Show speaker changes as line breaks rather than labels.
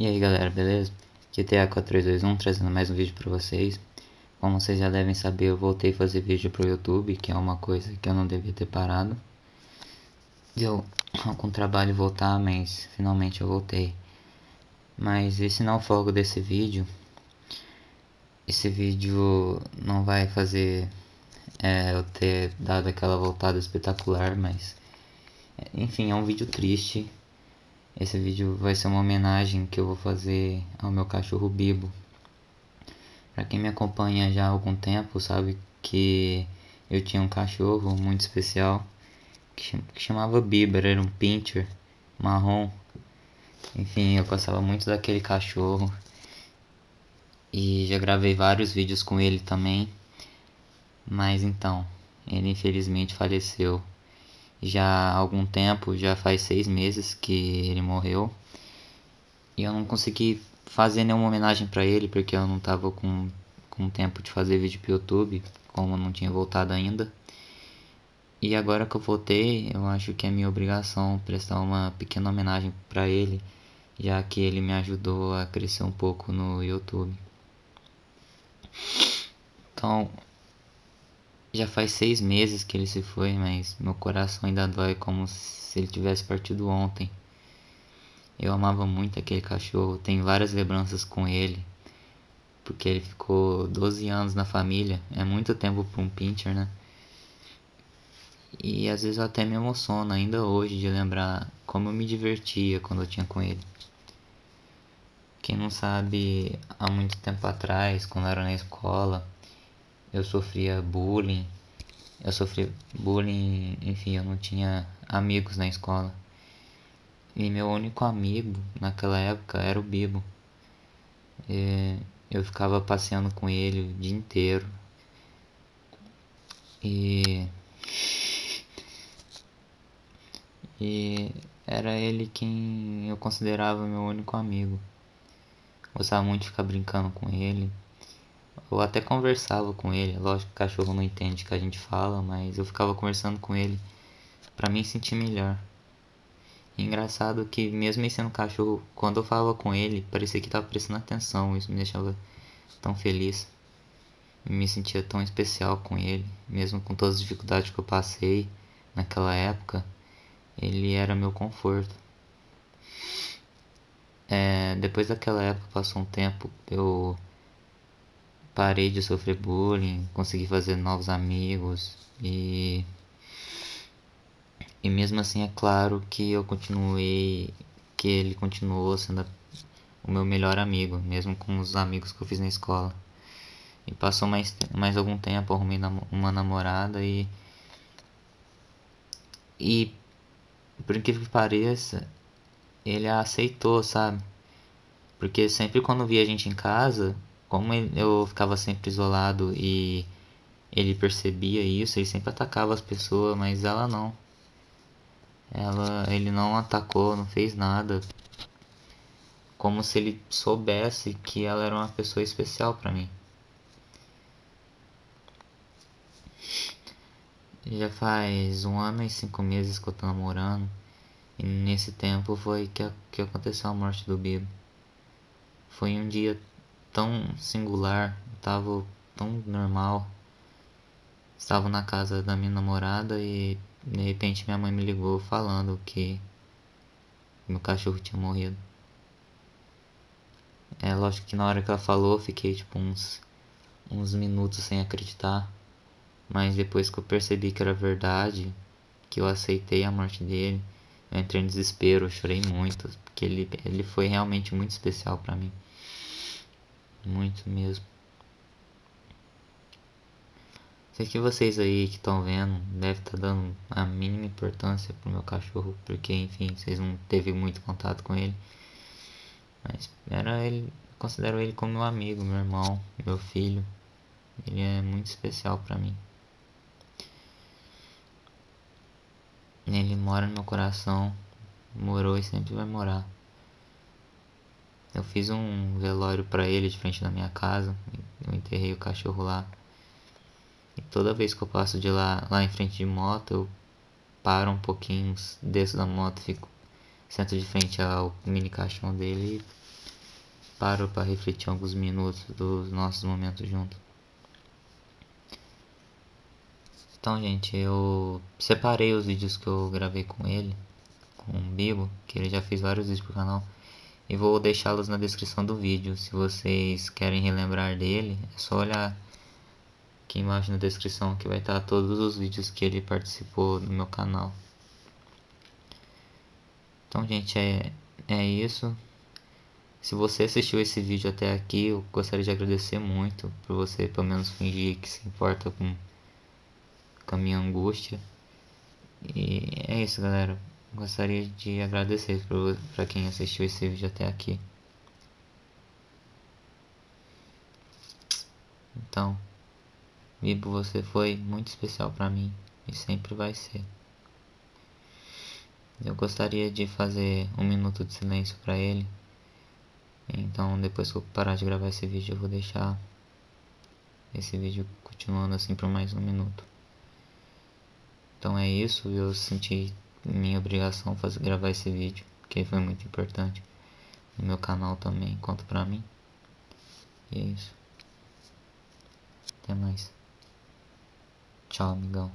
E aí galera, beleza? Aqui é TA4321 trazendo mais um vídeo pra vocês. Como vocês já devem saber, eu voltei a fazer vídeo pro YouTube Que é uma coisa que eu não devia ter parado. Deu algum trabalho voltar, mas finalmente eu voltei. Mas esse não é o foco desse vídeo. Esse vídeo não vai fazer é, eu ter dado aquela voltada espetacular, mas... Enfim, é um vídeo triste esse vídeo vai ser uma homenagem que eu vou fazer ao meu cachorro Bibo. Para quem me acompanha já há algum tempo sabe que eu tinha um cachorro muito especial que chamava Bibo, era um pincher marrom. Enfim, eu gostava muito daquele cachorro. E já gravei vários vídeos com ele também. Mas então, ele infelizmente faleceu já há algum tempo, já faz seis meses que ele morreu. E eu não consegui fazer nenhuma homenagem para ele porque eu não tava com, com tempo de fazer vídeo pro YouTube, como eu não tinha voltado ainda. E agora que eu voltei, eu acho que é minha obrigação prestar uma pequena homenagem para ele, já que ele me ajudou a crescer um pouco no YouTube. Então, já faz seis meses que ele se foi, mas meu coração ainda dói como se ele tivesse partido ontem. Eu amava muito aquele cachorro, tenho várias lembranças com ele, porque ele ficou 12 anos na família, é muito tempo para um pincher, né? E às vezes eu até me emociono ainda hoje de lembrar como eu me divertia quando eu tinha com ele. Quem não sabe, há muito tempo atrás, quando eu era na escola, eu sofria bullying. Eu sofri bullying, enfim, eu não tinha amigos na escola. E meu único amigo naquela época era o Bibo. E eu ficava passeando com ele o dia inteiro. E. E era ele quem eu considerava meu único amigo. Gostava muito de ficar brincando com ele. Eu até conversava com ele, lógico que o cachorro não entende o que a gente fala, mas eu ficava conversando com ele para me sentir melhor. E engraçado que mesmo sendo cachorro, quando eu falava com ele, parecia que estava prestando atenção, isso me deixava tão feliz. Eu me sentia tão especial com ele, mesmo com todas as dificuldades que eu passei naquela época, ele era meu conforto. É, depois daquela época, passou um tempo, eu parei de sofrer bullying, consegui fazer novos amigos e e mesmo assim é claro que eu continuei que ele continuou sendo o meu melhor amigo, mesmo com os amigos que eu fiz na escola. E passou mais, mais algum tempo, arrumei uma namorada e. E. Por incrível que pareça, ele a aceitou, sabe? Porque sempre quando via a gente em casa, como eu ficava sempre isolado e ele percebia isso, ele sempre atacava as pessoas, mas ela não. Ela, ele não atacou, não fez nada. Como se ele soubesse que ela era uma pessoa especial para mim. Já faz um ano e cinco meses que eu tô namorando. E nesse tempo foi que, que aconteceu a morte do Bibo. Foi um dia tão singular, tava tão normal. Estava na casa da minha namorada e de repente minha mãe me ligou falando que meu cachorro tinha morrido. É lógico que na hora que ela falou eu fiquei tipo uns, uns minutos sem acreditar. Mas depois que eu percebi que era verdade, que eu aceitei a morte dele, eu entrei em desespero, eu chorei muito, porque ele, ele foi realmente muito especial para mim. Muito mesmo. Sei que vocês aí que estão vendo devem estar tá dando a mínima importância pro meu cachorro, porque enfim, vocês não teve muito contato com ele. Mas era ele, considero ele como meu amigo, meu irmão, meu filho. Ele é muito especial para mim. Ele mora no meu coração, morou e sempre vai morar. Eu fiz um velório para ele de frente da minha casa. Eu enterrei o cachorro lá. E toda vez que eu passo de lá, lá em frente de moto, eu paro um pouquinho, desço da moto, fico sento de frente ao mini caixão dele paro para refletir alguns minutos dos nossos momentos juntos. Então, gente, eu separei os vídeos que eu gravei com ele, com o Bibo, que ele já fez vários vídeos pro canal, e vou deixá-los na descrição do vídeo. Se vocês querem relembrar dele, é só olhar aqui embaixo na descrição que vai estar todos os vídeos que ele participou no meu canal. Então, gente, é, é isso. Se você assistiu esse vídeo até aqui, eu gostaria de agradecer muito por você pelo menos fingir que se importa com, com a minha angústia. E é isso, galera. Gostaria de agradecer para quem assistiu esse vídeo até aqui. Então, Bibo, você foi muito especial para mim e sempre vai ser. Eu gostaria de fazer um minuto de silêncio para ele. Então, depois que eu parar de gravar esse vídeo, eu vou deixar esse vídeo continuando assim por mais um minuto. Então é isso, eu senti minha obrigação fazer gravar esse vídeo, que foi muito importante no meu canal também, quanto pra mim. E é isso. Até mais. Tchau, amigão.